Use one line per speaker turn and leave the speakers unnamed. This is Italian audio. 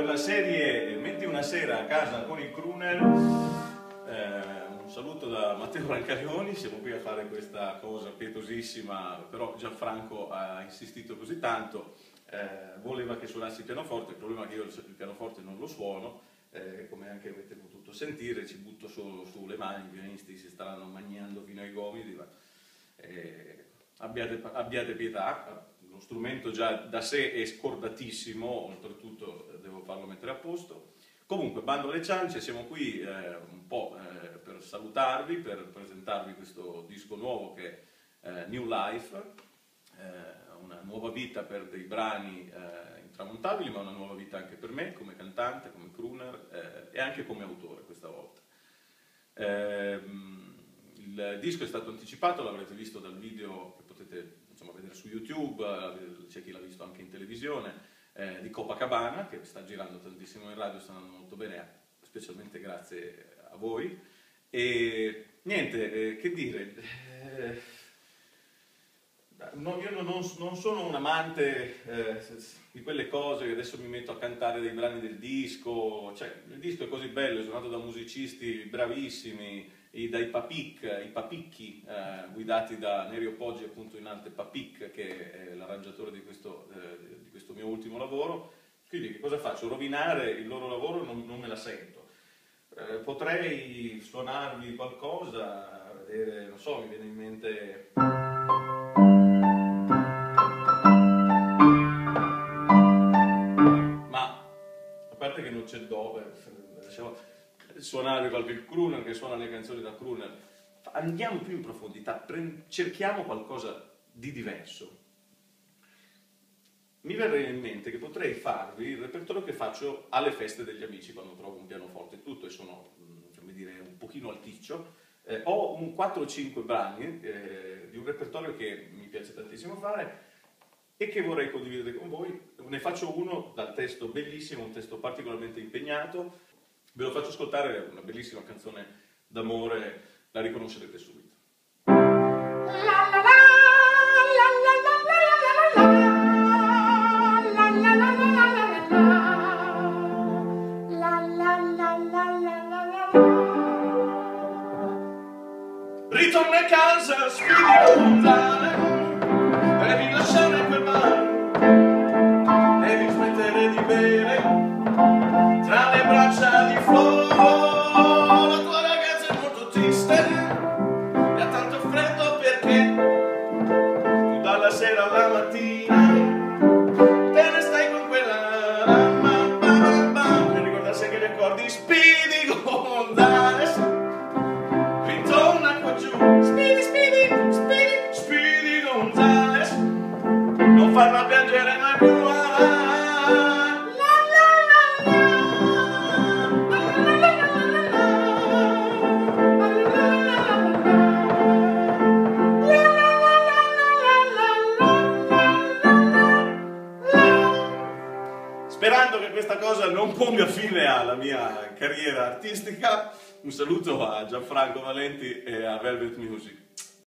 per la serie Metti una sera a casa con il crooner. Eh, un saluto da Matteo Brancarioni, siamo qui a fare questa cosa pietosissima, però Gianfranco ha insistito così tanto, eh, voleva che suonassi il pianoforte, il problema è che io il pianoforte non lo suono, eh, come anche avete potuto sentire, ci butto solo sulle mani, i pianisti si staranno mangiando fino ai gomiti, ma, eh, abbiate, abbiate pietà, lo strumento già da sé è scordatissimo, oltretutto farlo mettere a posto. Comunque, bando alle ciance, siamo qui eh, un po' eh, per salutarvi, per presentarvi questo disco nuovo che è eh, New Life, eh, una nuova vita per dei brani eh, intramontabili, ma una nuova vita anche per me, come cantante, come crooner e anche come autore questa volta. Ehm, il disco è stato anticipato, l'avrete visto dal video che potete insomma, vedere su YouTube, c'è chi l'ha visto anche in televisione, eh, di Copacabana, che sta girando tantissimo in radio, sta andando molto bene, specialmente grazie a voi. E niente, eh, che dire, eh, no, io non, non, sono un amante eh, di quelle cose che adesso mi metto a cantare dei brani del disco, cioè il disco è così bello, è suonato da musicisti bravissimi, dai Papic, i Papicchi, eh, guidati da Nerio Poggi appunto in arte Papic, che è l'arrangiatore di questo, eh, di questo mio ultimo lavoro. Quindi che cosa faccio? Rovinare il loro lavoro non, non me la sento. Eh, potrei suonarvi qualcosa, vedere, non so, mi viene in mente... c'è dove, diciamo, suonare qualche crooner che suona le canzoni da crooner. Andiamo più in profondità, cerchiamo qualcosa di diverso. Mi verrebbe in mente che potrei farvi il repertorio che faccio alle feste degli amici quando trovo un pianoforte e tutto e sono, mm, come dire, un pochino alticcio. Eh, ho un 4 o 5 brani eh, di un repertorio che mi piace tantissimo fare e che vorrei condividere con voi. Ne faccio uno dal testo bellissimo, un testo particolarmente impegnato, Ve lo faccio ascoltare, una bellissima canzone d'amore, la riconoscerete subito. Ritorna a casa, spirito lontano, sera alla mattina te ne stai con quella per ricordarsi che le accordi Speedy Gonzales ritorna qua giù. Speedy, Speedy, Speedy, Speedy Gonzales non farla piangere mai più Sperando che questa cosa non ponga fine alla mia carriera artistica, un saluto a Gianfranco Valenti e a Velvet Music.